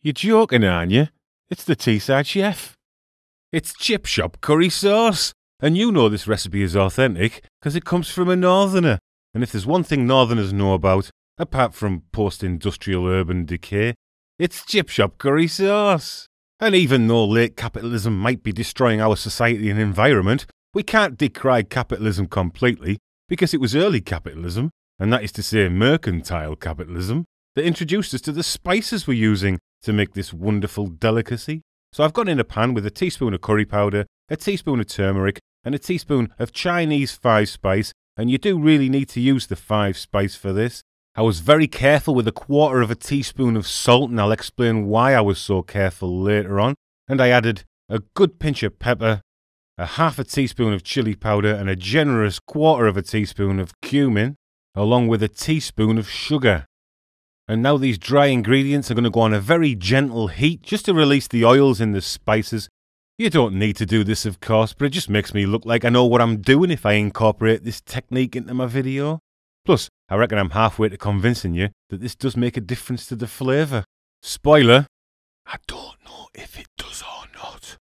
You're joking, aren't you? It's the Teesside Chef. It's chip shop curry sauce. And you know this recipe is authentic because it comes from a northerner. And if there's one thing northerners know about, apart from post industrial urban decay, it's chip shop curry sauce. And even though late capitalism might be destroying our society and environment, we can't decry capitalism completely because it was early capitalism, and that is to say mercantile capitalism, that introduced us to the spices we're using to make this wonderful delicacy. So I've got in a pan with a teaspoon of curry powder, a teaspoon of turmeric, and a teaspoon of Chinese five spice, and you do really need to use the five spice for this. I was very careful with a quarter of a teaspoon of salt, and I'll explain why I was so careful later on. And I added a good pinch of pepper, a half a teaspoon of chili powder, and a generous quarter of a teaspoon of cumin, along with a teaspoon of sugar. And now these dry ingredients are going to go on a very gentle heat just to release the oils in the spices. You don't need to do this, of course, but it just makes me look like I know what I'm doing if I incorporate this technique into my video. Plus, I reckon I'm halfway to convincing you that this does make a difference to the flavour. Spoiler, I don't know if it does or not.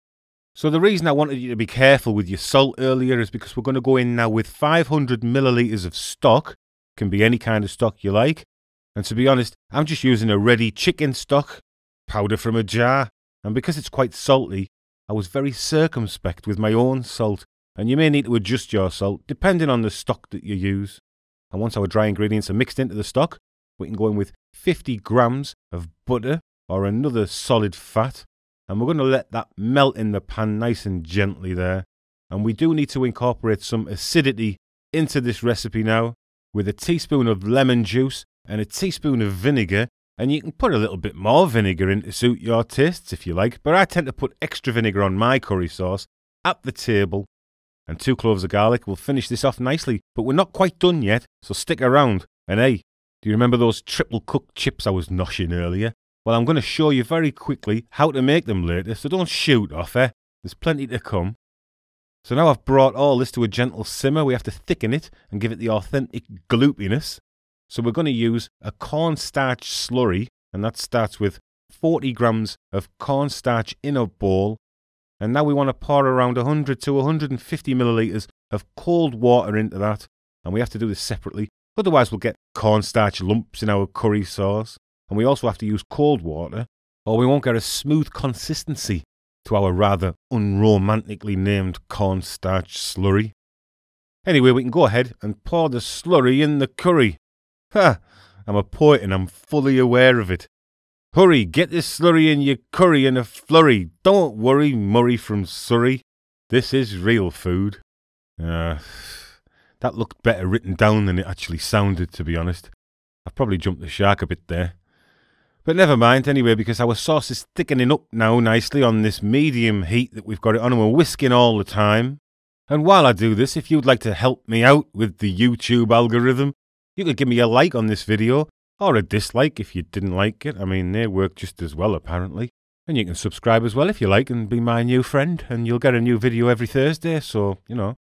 So the reason I wanted you to be careful with your salt earlier is because we're going to go in now with 500 millilitres of stock. Can be any kind of stock you like. And to be honest, I'm just using a ready chicken stock, powder from a jar, and because it's quite salty, I was very circumspect with my own salt, and you may need to adjust your salt depending on the stock that you use. And once our dry ingredients are mixed into the stock, we can go in with 50 grams of butter or another solid fat, and we're going to let that melt in the pan nice and gently there. And we do need to incorporate some acidity into this recipe now with a teaspoon of lemon juice and a teaspoon of vinegar. And you can put a little bit more vinegar in to suit your tastes if you like, but I tend to put extra vinegar on my curry sauce at the table. And two cloves of garlic will finish this off nicely, but we're not quite done yet, so stick around. And hey, do you remember those triple cooked chips I was noshing earlier? Well, I'm going to show you very quickly how to make them later, so don't shoot off, eh? There's plenty to come. So now I've brought all this to a gentle simmer, we have to thicken it and give it the authentic gloopiness. So we're going to use a cornstarch slurry, and that starts with 40 grams of cornstarch in a bowl. And now we want to pour around 100 to 150 milliliters of cold water into that. And we have to do this separately, otherwise we'll get cornstarch lumps in our curry sauce. And we also have to use cold water, or we won't get a smooth consistency to our rather unromantically named cornstarch slurry. Anyway, we can go ahead and pour the slurry in the curry. Ha! I'm a poet and I'm fully aware of it. Hurry, get this slurry in your curry in a flurry. Don't worry, Murray from Surrey. This is real food. Uh, that looked better written down than it actually sounded, to be honest. I've probably jumped the shark a bit there. But never mind, anyway, because our sauce is thickening up now nicely on this medium heat that we've got it on, and we're whisking all the time. And while I do this, if you'd like to help me out with the YouTube algorithm, you could give me a like on this video, or a dislike if you didn't like it. I mean, they work just as well, apparently. And you can subscribe as well if you like and be my new friend, and you'll get a new video every Thursday, so, you know,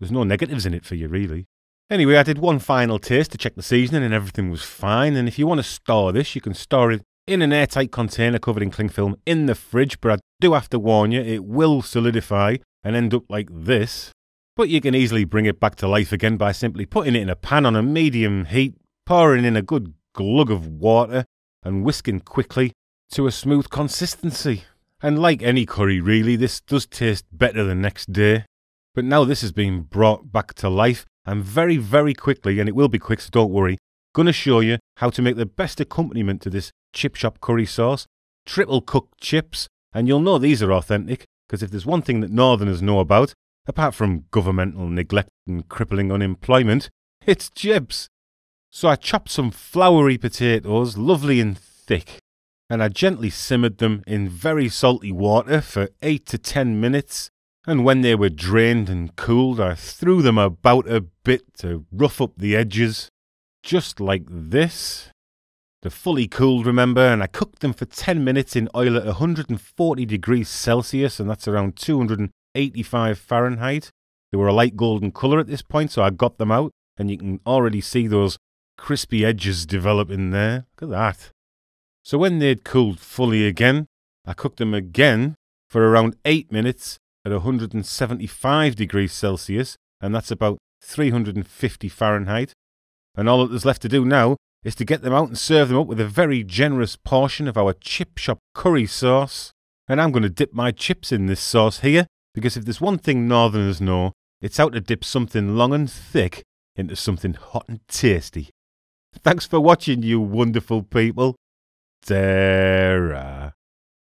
there's no negatives in it for you, really. Anyway, I did one final taste to check the seasoning and everything was fine, and if you want to store this, you can store it in an airtight container covered in cling film in the fridge, but I do have to warn you, it will solidify and end up like this. But you can easily bring it back to life again by simply putting it in a pan on a medium heat, pouring in a good glug of water, and whisking quickly to a smooth consistency. And like any curry, really, this does taste better the next day. But now this has been brought back to life, I'm very, very quickly, and it will be quick, so don't worry, to show you how to make the best accompaniment to this chip shop curry sauce. Triple cooked chips, and you'll know these are authentic, because if there's one thing that Northerners know about, apart from governmental neglect and crippling unemployment, it's chips. So I chopped some floury potatoes, lovely and thick, and I gently simmered them in very salty water for 8 to 10 minutes. And when they were drained and cooled, I threw them about a bit to rough up the edges, just like this. They're fully cooled, remember, and I cooked them for 10 minutes in oil at 140 degrees Celsius, and that's around 200 85 Fahrenheit. They were a light golden colour at this point, so I got them out, and you can already see those crispy edges developing there. Look at that. So when they'd cooled fully again, I cooked them again for around 8 minutes at 175 degrees Celsius, and that's about 350 Fahrenheit. And all that there's left to do now is to get them out and serve them up with a very generous portion of our chip shop curry sauce. And I'm going to dip my chips in this sauce here, because if there's one thing Northerners know, it's how to dip something long and thick into something hot and tasty. Thanks for watching, you wonderful people. Sarah.